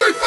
Hey!